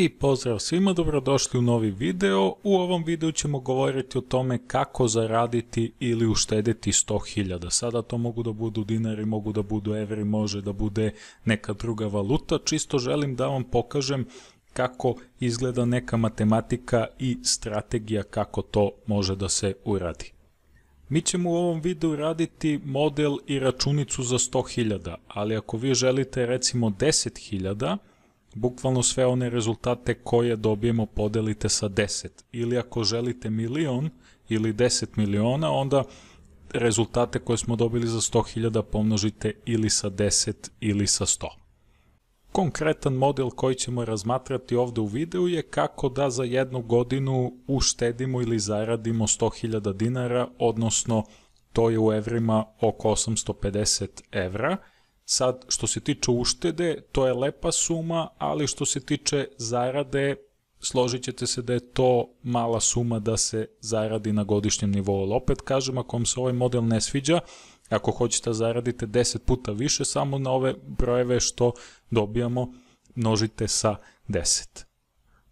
I pozdrav svima, dobrodošli u novi video. U ovom videu ćemo govoriti o tome kako zaraditi ili uštediti 100.000. Sada to mogu da budu dinari, mogu da budu evri, može da bude neka druga valuta. Čisto želim da vam pokažem kako izgleda neka matematika i strategija kako to može da se uradi. Mi ćemo u ovom videu raditi model i računicu za 100.000, ali ako vi želite recimo 10.000, bukvalno sve one rezultate koje dobijemo podelite sa 10. Ili ako želite milion ili 10 miliona, onda rezultate koje smo dobili za 100.000 pomnožite ili sa 10 ili sa 100. Konkretan model koji ćemo razmatrati ovde u videu je kako da za jednu godinu uštedimo ili zaradimo 100.000 dinara, odnosno to je u evrima oko 850 evra, Sad, što se tiče uštede, to je lepa suma, ali što se tiče zarade, složit ćete se da je to mala suma da se zaradi na godišnjem nivou. Ali opet kažem, ako vam se ovaj model ne sviđa, ako hoćete da zaradite 10 puta više, samo na ove brojeve što dobijamo, množite sa 10.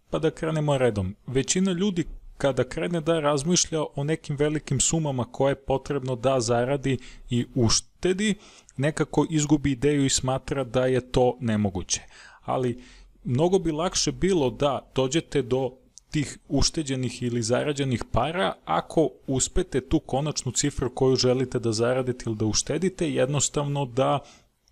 Pa da krenemo redom. Većina ljudi kada krene da razmišlja o nekim velikim sumama koje je potrebno da zaradi i uštedi, nekako izgubi ideju i smatra da je to nemoguće. Ali mnogo bi lakše bilo da dođete do tih ušteđenih ili zarađenih para ako uspete tu konačnu cifru koju želite da zaradite ili da uštedite, jednostavno da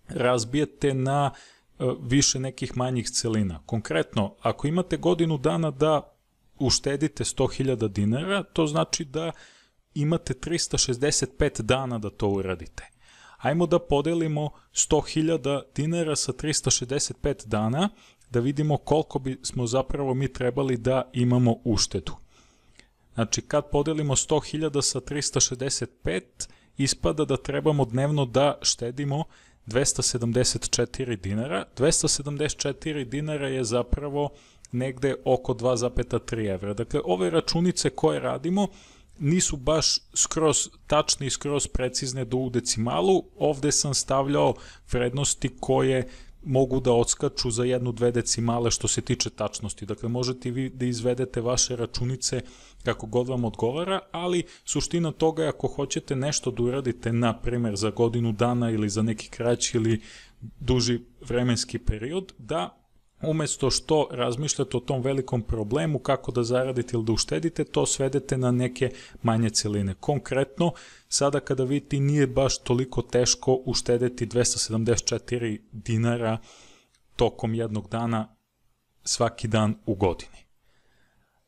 razbijete na e, više nekih manjih celina. Konkretno, ako imate godinu dana da uštedite 100.000 dinara, to znači da imate 365 dana da to uradite. Ajmo da podelimo 100.000 dinara sa 365 dana, da vidimo koliko bi smo zapravo mi trebali da imamo uštedu. Znači, kad podelimo 100.000 sa 365, ispada da trebamo dnevno da štedimo 274 dinara. 274 dinara je zapravo negde oko 2,3 evra. Dakle, ove računice koje radimo nisu baš skroz tačne i skroz precizne do u decimalu. Ovde sam stavljao vrednosti koje mogu da odskaču za jednu, dve decimale što se tiče tačnosti. Dakle, možete vi da izvedete vaše računice kako god vam odgovara, ali suština toga je ako hoćete nešto da uradite, na primer, za godinu dana ili za neki kraći ili duži vremenski period, da umesto što razmišljate o tom velikom problemu kako da zaradite ili da uštedite, to svedete na neke manje celine. Konkretno, sada kada vidite nije baš toliko teško uštedeti 274 dinara tokom jednog dana svaki dan u godini.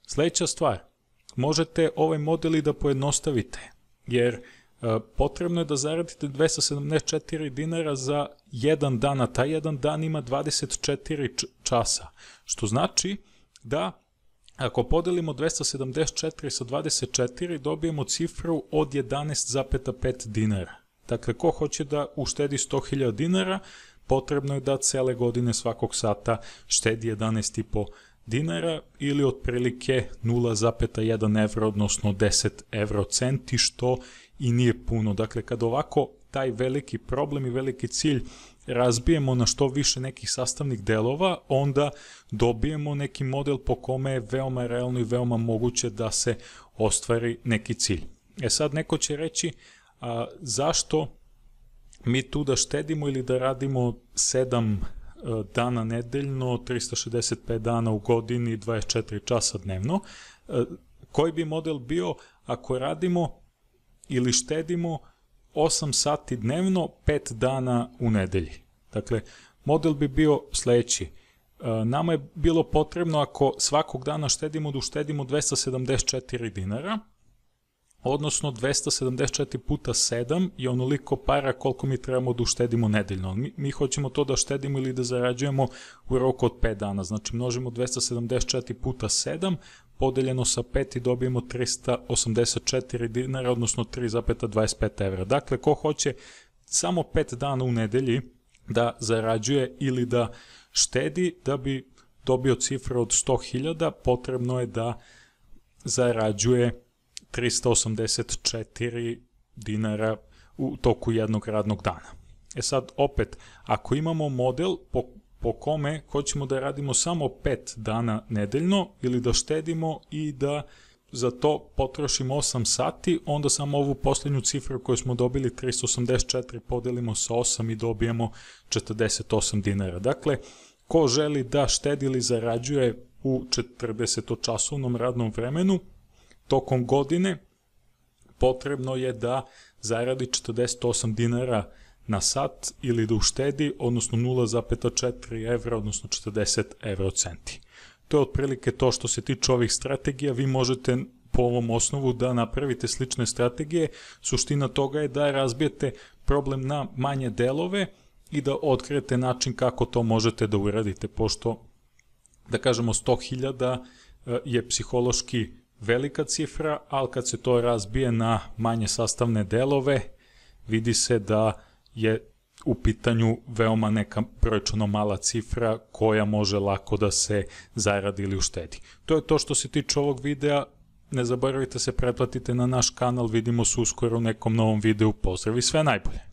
Sledeća stvar, možete ovaj model i da pojednostavite, jer potrebno je da zaradite 274 dinara za jedan dan, a taj jedan dan ima 24 časa, što znači da ako podelimo 274 sa 24 dobijemo cifru od 11,5 dinara. Dakle, ko hoće da uštedi 100.000 dinara, potrebno je da cele godine svakog sata štedi 11,5 dinara ili otprilike 0,1 evro, odnosno 10 evro centi, što i nije puno. Dakle, kad ovako taj veliki problem i veliki cilj razbijemo na što više nekih sastavnih delova, onda dobijemo neki model po kome je veoma realno i veoma moguće da se ostvari neki cilj. E sad neko će reći a, zašto mi tu da štedimo ili da radimo 7 e, dana nedeljno, 365 dana u godini, 24 časa dnevno. E, koji bi model bio ako radimo ili štedimo 8 sati dnevno 5 dana u nedelji. Dakle, model bi bio sledeći. E, nama je bilo potrebno ako svakog dana štedimo da uštedimo 274 dinara, odnosno 274 puta 7 je onoliko para koliko mi trebamo da uštedimo nedeljno. Mi, mi hoćemo to da štedimo ili da zarađujemo u roku od 5 dana. Znači množimo 274 puta 7, podeljeno sa 5 i dobijemo 384 dinara, odnosno 3,25 evra. Dakle, ko hoće samo 5 dana u nedelji da zarađuje ili da štedi, da bi dobio cifru od 100.000, potrebno je da zarađuje 384 dinara u toku jednog radnog dana. E sad, opet, ako imamo model po po kome hoćemo da radimo samo 5 dana nedeljno ili da štedimo i da za to potrošimo 8 sati, onda samo ovu poslednju cifru koju smo dobili 384 podelimo sa 8 i dobijemo 48 dinara. Dakle, ko želi da štedi ili zarađuje u 40-časovnom radnom vremenu, tokom godine potrebno je da zaradi 48 dinara na sat ili da uštedi, odnosno 0,4 evra, odnosno 40 eurocenti. To je otprilike to što se tiče ovih strategija, vi možete po ovom osnovu da napravite slične strategije. Suština toga je da razbijete problem na manje delove i da otkrijete način kako to možete da uradite, pošto, da kažemo, 100.000 e, je psihološki velika cifra, ali kad se to razbije na manje sastavne delove, vidi se da je u pitanju veoma neka brojčano mala cifra koja može lako da se zaradi ili uštedi. To je to što se tiče ovog videa. Ne zaboravite se pretplatite na naš kanal, vidimo se uskoro u nekom novom videu. Pozdrav i sve najbolje!